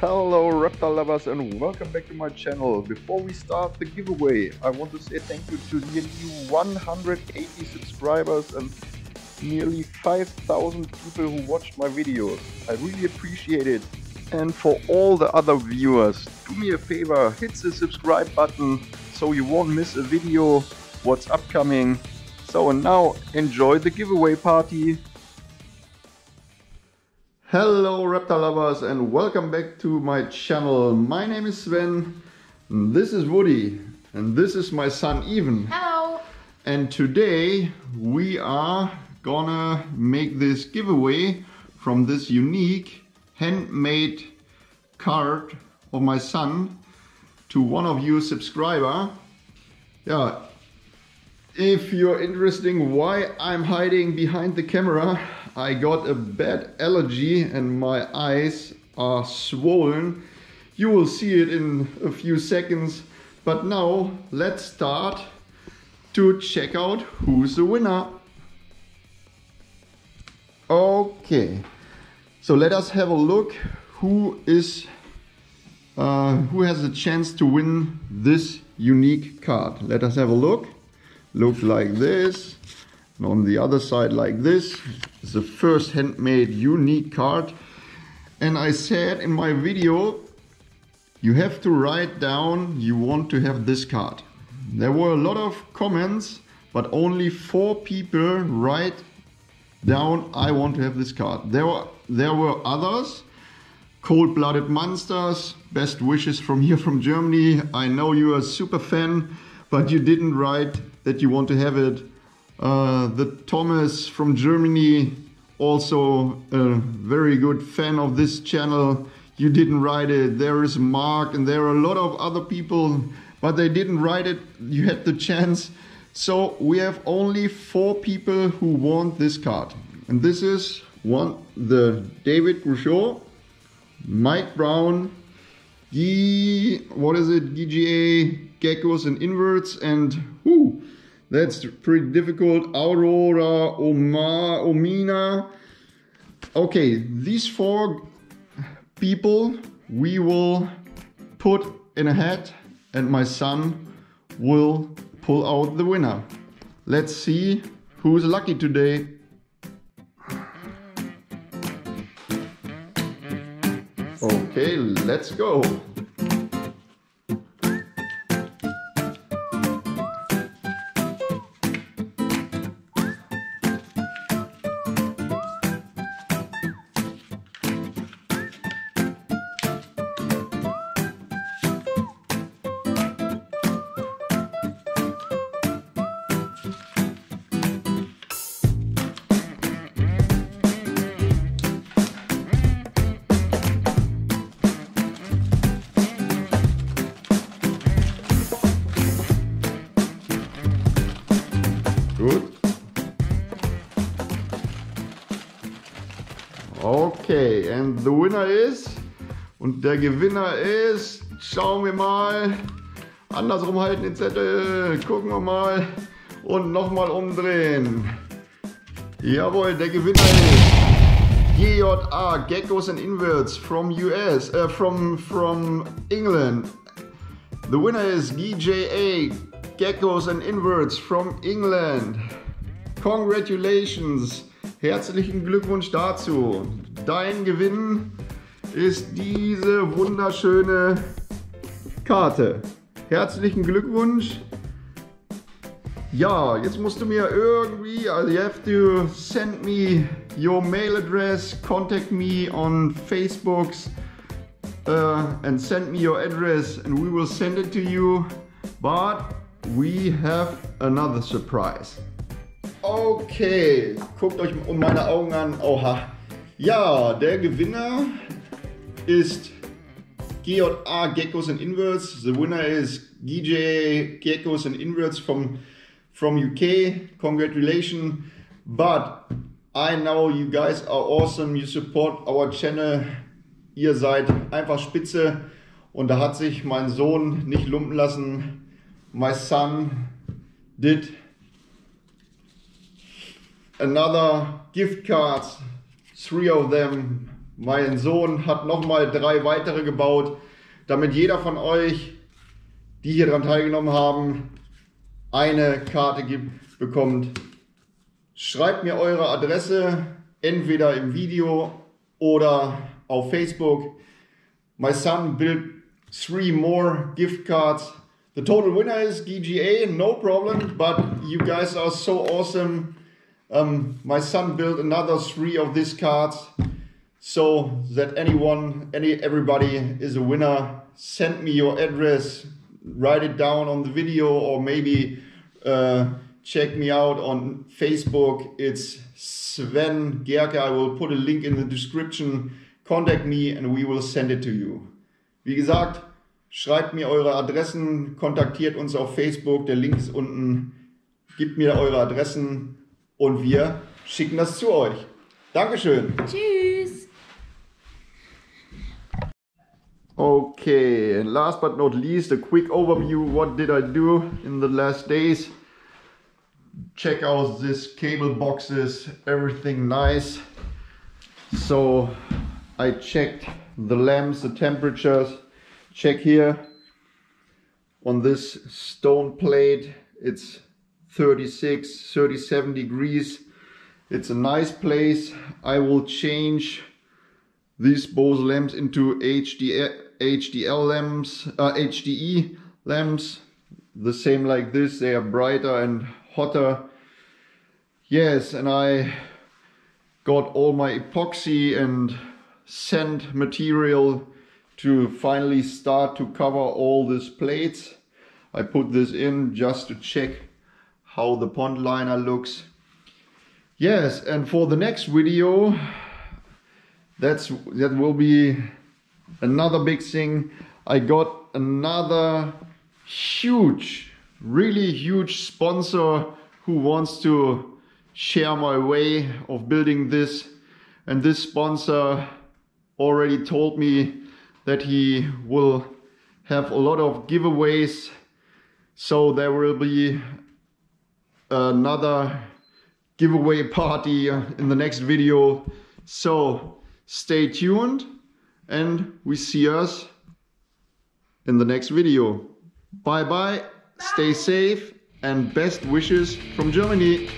Hello reptile lovers and welcome back to my channel. Before we start the giveaway, I want to say thank you to nearly 180 subscribers and nearly 5,000 people who watched my videos. I really appreciate it. And for all the other viewers, do me a favor, hit the subscribe button so you won't miss a video what's upcoming. So now enjoy the giveaway party. Hello reptile lovers and welcome back to my channel. My name is Sven, this is Woody and this is my son Even. Hello! And today we are gonna make this giveaway from this unique handmade card of my son to one of you subscriber. Yeah, if you're interested why I'm hiding behind the camera, I got a bad allergy and my eyes are swollen. You will see it in a few seconds. But now let's start to check out who's the winner. Okay, so let us have a look who is uh, who has a chance to win this unique card. Let us have a look. Look like this. And on the other side like this is the first handmade unique card. And I said in my video, you have to write down you want to have this card. There were a lot of comments, but only four people write down I want to have this card. There were, there were others, cold-blooded monsters, best wishes from here from Germany. I know you're a super fan, but you didn't write that you want to have it. Uh, the Thomas from Germany, also a very good fan of this channel. You didn't write it. There is Mark and there are a lot of other people, but they didn't write it. You had the chance. So we have only four people who want this card. And this is one, the David Grouchot, Mike Brown, G, what is it, DGA, Geckos and Inverts, and whoo, that's pretty difficult. Aurora, Omar, Omina. Okay, these four people we will put in a hat and my son will pull out the winner. Let's see who's lucky today. Okay, let's go. The winner is, und der Gewinner ist, schauen wir mal, andersrum halten den Zettel, gucken wir mal und nochmal umdrehen. Jawohl, der Gewinner ist GJA, Geckos and Inverts from US, uh, from, from England. The winner is GJA, Geckos and Inverts from England. Congratulations! Herzlichen Glückwunsch dazu. Dein Gewinn ist diese wunderschöne Karte. Herzlichen Glückwunsch. Ja, jetzt musst du mir irgendwie, also you have to send me your mail address, contact me on Facebooks uh, and send me your address and we will send it to you. But we have another surprise. Okay, guckt euch um meine Augen an. Oha. Ja, der Gewinner ist GJA Geckos and Inverts. The winner is GJ Geckos and Inverts from, from UK. Congratulations. But I know you guys are awesome. You support our channel. Ihr seid einfach spitze. Und da hat sich mein Sohn nicht lumpen lassen. My son did another gift cards, three of them, Mein Sohn hat nochmal drei weitere gebaut, damit jeder von euch, die hier dran teilgenommen haben, eine Karte gibt, bekommt. Schreibt mir eure Adresse entweder im Video oder auf Facebook. My son built three more gift cards. The total winner is GGA, no problem, but you guys are so awesome. Um, my son built another three of these cards so that anyone, any everybody is a winner. Send me your address, write it down on the video, or maybe uh, check me out on Facebook. It's Sven Gehrke. I will put a link in the description. Contact me and we will send it to you. Wie gesagt, schreibt mir eure Adressen, kontaktiert uns auf Facebook. Der Link ist unten. Gebt mir eure Adressen und wir schicken das zu euch. Dankeschön. Tschüss. Okay, and last but not least, a quick overview. What did I do in the last days? Check out this cable boxes, everything nice. So I checked the lamps, the temperatures. Check here on this stone plate. It's 36, 37 degrees. It's a nice place. I will change these Bose lamps into HDL, HDL lamps, uh, HDE lamps. The same like this, they are brighter and hotter. Yes, and I got all my epoxy and sand material to finally start to cover all these plates. I put this in just to check how the pond liner looks. Yes, and for the next video, that's that will be another big thing. I got another huge, really huge sponsor who wants to share my way of building this. And this sponsor already told me that he will have a lot of giveaways. So there will be another giveaway party in the next video. So stay tuned and we see us in the next video. Bye bye, stay safe and best wishes from Germany.